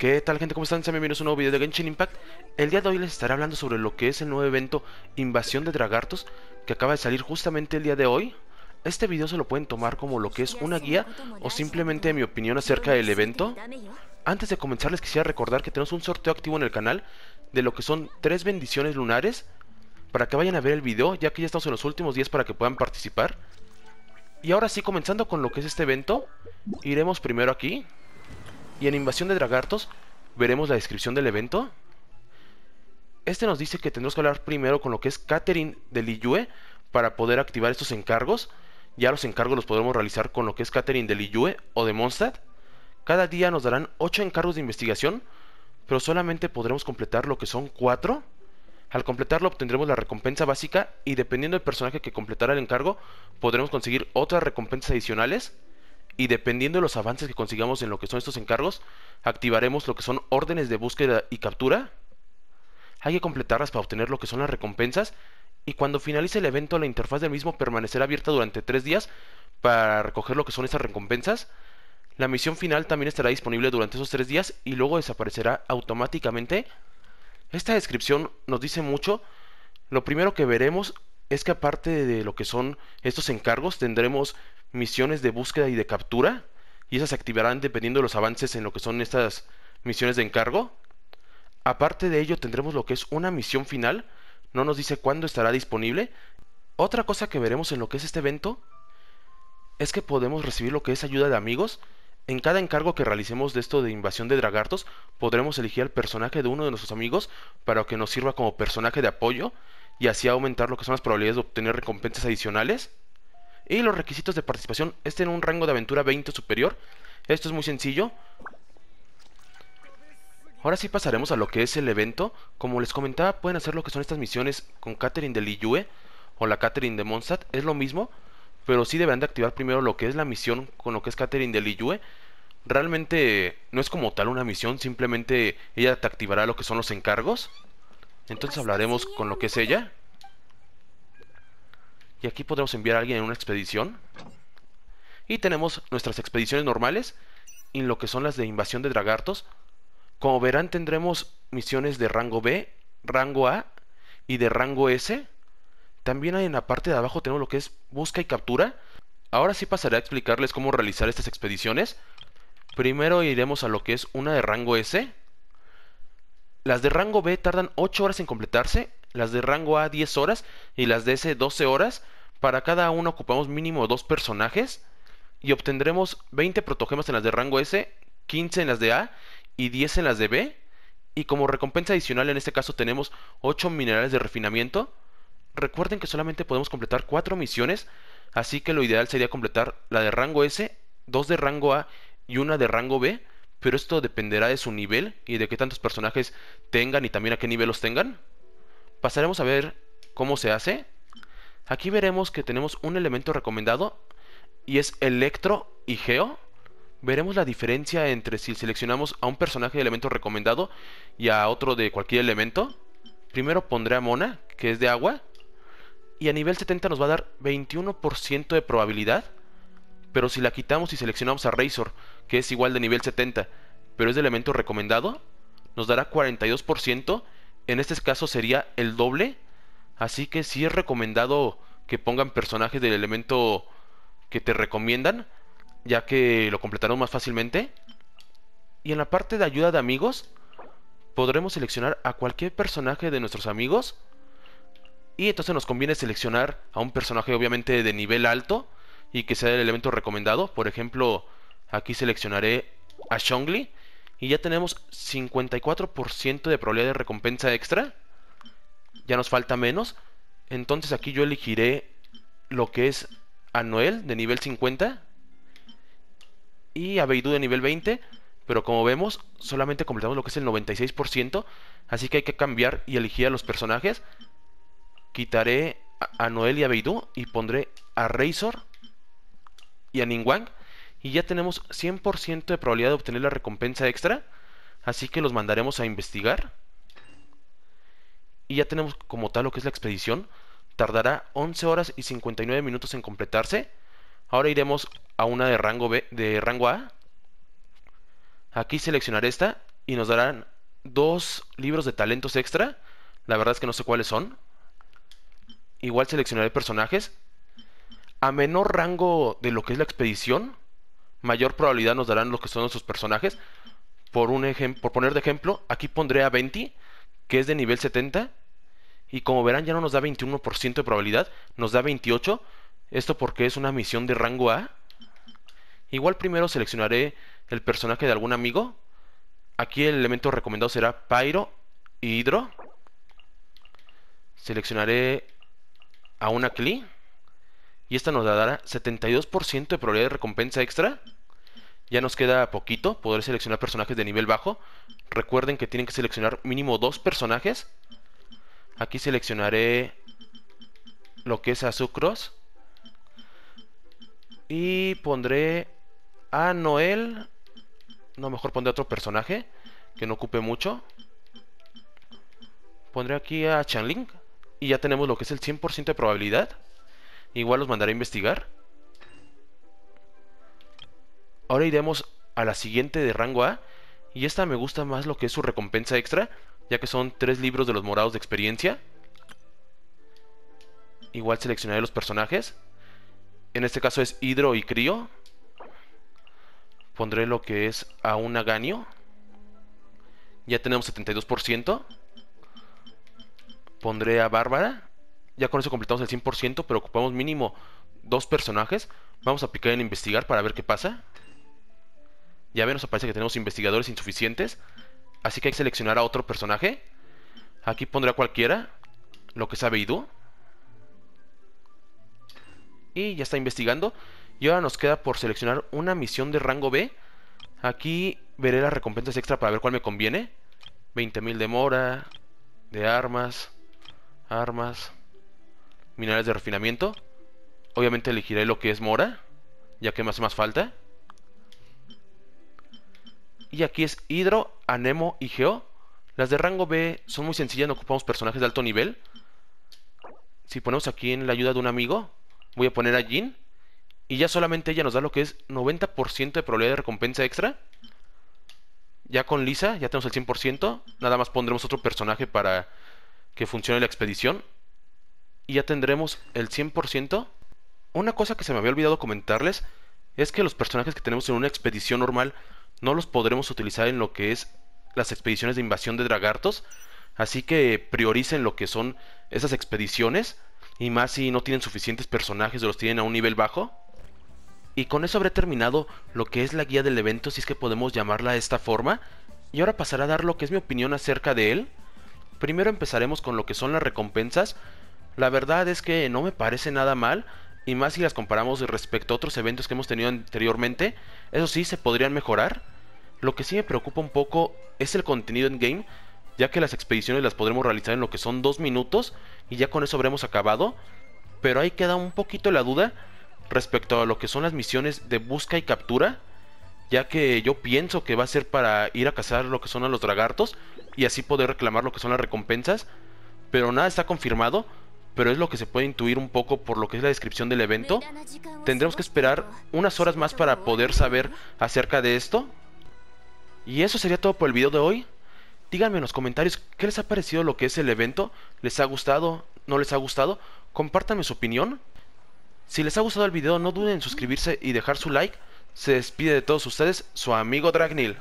¿Qué tal gente? ¿Cómo están? Sean bienvenidos a un nuevo video de Genshin Impact. El día de hoy les estaré hablando sobre lo que es el nuevo evento Invasión de Dragartos que acaba de salir justamente el día de hoy. Este video se lo pueden tomar como lo que es una guía o simplemente mi opinión acerca del evento. Antes de comenzar les quisiera recordar que tenemos un sorteo activo en el canal de lo que son tres bendiciones lunares para que vayan a ver el video ya que ya estamos en los últimos días para que puedan participar. Y ahora sí, comenzando con lo que es este evento, iremos primero aquí y en Invasión de Dragartos veremos la descripción del evento. Este nos dice que tendremos que hablar primero con lo que es Catherine de Liyue para poder activar estos encargos. Ya los encargos los podremos realizar con lo que es Catherine de Liyue o de Mondstadt. Cada día nos darán 8 encargos de investigación, pero solamente podremos completar lo que son 4. Al completarlo obtendremos la recompensa básica y dependiendo del personaje que completara el encargo, podremos conseguir otras recompensas adicionales y dependiendo de los avances que consigamos en lo que son estos encargos, activaremos lo que son órdenes de búsqueda y captura. Hay que completarlas para obtener lo que son las recompensas y cuando finalice el evento la interfaz del mismo permanecerá abierta durante 3 días para recoger lo que son esas recompensas. La misión final también estará disponible durante esos 3 días y luego desaparecerá automáticamente. Esta descripción nos dice mucho. Lo primero que veremos es que aparte de lo que son estos encargos tendremos misiones de búsqueda y de captura, y esas se activarán dependiendo de los avances en lo que son estas misiones de encargo. Aparte de ello tendremos lo que es una misión final, no nos dice cuándo estará disponible. Otra cosa que veremos en lo que es este evento es que podemos recibir lo que es ayuda de amigos. En cada encargo que realicemos de esto de invasión de dragartos, podremos elegir al personaje de uno de nuestros amigos para que nos sirva como personaje de apoyo y así aumentar lo que son las probabilidades de obtener recompensas adicionales. Y los requisitos de participación es tener un rango de aventura 20 superior. Esto es muy sencillo. Ahora sí pasaremos a lo que es el evento. Como les comentaba, pueden hacer lo que son estas misiones con Catherine de Liyue o la Catherine de Mondstadt. Es lo mismo, pero sí deberán de activar primero lo que es la misión con lo que es Catherine de Liyue. Realmente no es como tal una misión, simplemente ella te activará lo que son los encargos. Entonces hablaremos con lo que es ella. Y aquí podemos enviar a alguien en una expedición. Y tenemos nuestras expediciones normales y lo que son las de invasión de dragartos. Como verán tendremos misiones de rango B, rango A y de rango S. También en la parte de abajo tenemos lo que es busca y captura. Ahora sí pasaré a explicarles cómo realizar estas expediciones. Primero iremos a lo que es una de rango S. Las de rango B tardan 8 horas en completarse las de rango A 10 horas y las de S 12 horas. Para cada una ocupamos mínimo dos personajes y obtendremos 20 protogemas en las de rango S, 15 en las de A y 10 en las de B. Y como recompensa adicional en este caso tenemos 8 minerales de refinamiento. Recuerden que solamente podemos completar 4 misiones, así que lo ideal sería completar la de rango S, 2 de rango A y una de rango B, pero esto dependerá de su nivel y de qué tantos personajes tengan y también a qué nivel los tengan. Pasaremos a ver cómo se hace. Aquí veremos que tenemos un elemento recomendado y es Electro y Geo. Veremos la diferencia entre si seleccionamos a un personaje de elemento recomendado y a otro de cualquier elemento. Primero pondré a Mona, que es de agua. Y a nivel 70 nos va a dar 21% de probabilidad. Pero si la quitamos y seleccionamos a Razor, que es igual de nivel 70, pero es de elemento recomendado, nos dará 42% en este caso sería el doble. Así que sí es recomendado que pongan personajes del elemento que te recomiendan, ya que lo completarán más fácilmente. Y en la parte de ayuda de amigos, podremos seleccionar a cualquier personaje de nuestros amigos. Y entonces nos conviene seleccionar a un personaje obviamente de nivel alto y que sea el elemento recomendado. Por ejemplo, aquí seleccionaré a Shongli y ya tenemos 54% de probabilidad de recompensa extra. Ya nos falta menos. Entonces aquí yo elegiré lo que es a Noel de nivel 50 y a Beidou de nivel 20. Pero como vemos, solamente completamos lo que es el 96%. Así que hay que cambiar y elegir a los personajes. Quitaré a Noel y a Beidou y pondré a Razor y a Ningguang y ya tenemos 100% de probabilidad de obtener la recompensa extra, así que los mandaremos a investigar. Y ya tenemos como tal lo que es la expedición, tardará 11 horas y 59 minutos en completarse. Ahora iremos a una de rango B, de rango A. Aquí seleccionaré esta y nos darán dos libros de talentos extra. La verdad es que no sé cuáles son. Igual seleccionaré personajes. A menor rango de lo que es la expedición, mayor probabilidad nos darán lo que son nuestros personajes. Por, un por poner de ejemplo, aquí pondré a 20, que es de nivel 70. Y como verán ya no nos da 21% de probabilidad, nos da 28. Esto porque es una misión de rango A. Igual primero seleccionaré el personaje de algún amigo. Aquí el elemento recomendado será Pyro y Hydro. Seleccionaré a una Klee. Y esta nos dará 72% de probabilidad de recompensa extra. Ya nos queda poquito, poder seleccionar personajes de nivel bajo. Recuerden que tienen que seleccionar mínimo dos personajes. Aquí seleccionaré lo que es a Sucros. Y pondré a Noel. No, mejor pondré otro personaje que no ocupe mucho. Pondré aquí a Chanling. Y ya tenemos lo que es el 100% de probabilidad. Igual los mandaré a investigar. Ahora iremos a la siguiente de rango A. Y esta me gusta más lo que es su recompensa extra. Ya que son tres libros de los morados de experiencia. Igual seleccionaré los personajes. En este caso es Hidro y Crío. Pondré lo que es a un Aganio. Ya tenemos 72%. Pondré a Bárbara. Ya con eso completamos el 100%, pero ocupamos mínimo dos personajes. Vamos a picar en investigar para ver qué pasa. Ya ven, nos aparece que tenemos investigadores insuficientes. Así que hay que seleccionar a otro personaje. Aquí pondré a cualquiera. Lo que sabe Idu. Y ya está investigando. Y ahora nos queda por seleccionar una misión de rango B. Aquí veré las recompensas extra para ver cuál me conviene. 20.000 de mora, de armas, armas, minerales de refinamiento. Obviamente elegiré lo que es mora, ya que me hace más falta. Y aquí es hidro, anemo y geo. Las de rango B son muy sencillas, no ocupamos personajes de alto nivel. Si ponemos aquí en la ayuda de un amigo, voy a poner a Jin. Y ya solamente ella nos da lo que es 90% de probabilidad de recompensa extra. Ya con Lisa ya tenemos el 100%. Nada más pondremos otro personaje para que funcione la expedición. Y ya tendremos el 100%. Una cosa que se me había olvidado comentarles es que los personajes que tenemos en una expedición normal no los podremos utilizar en lo que es las expediciones de invasión de dragartos. Así que prioricen lo que son esas expediciones. Y más si no tienen suficientes personajes o los tienen a un nivel bajo. Y con eso habré terminado lo que es la guía del evento, si es que podemos llamarla de esta forma. Y ahora pasaré a dar lo que es mi opinión acerca de él. Primero empezaremos con lo que son las recompensas. La verdad es que no me parece nada mal. Y más si las comparamos respecto a otros eventos que hemos tenido anteriormente. Eso sí, se podrían mejorar. Lo que sí me preocupa un poco es el contenido en game. Ya que las expediciones las podremos realizar en lo que son dos minutos. Y ya con eso habremos acabado. Pero ahí queda un poquito la duda respecto a lo que son las misiones de busca y captura, ya que yo pienso que va a ser para ir a cazar lo que son a los dragartos y así poder reclamar lo que son las recompensas, pero nada está confirmado, pero es lo que se puede intuir un poco por lo que es la descripción del evento. Tendremos que esperar unas horas más para poder saber acerca de esto. Y eso sería todo por el video de hoy. Díganme en los comentarios qué les ha parecido lo que es el evento. ¿Les ha gustado? ¿No les ha gustado? Compártanme su opinión. Si les ha gustado el video no duden en suscribirse y dejar su like. Se despide de todos ustedes su amigo Dragnil.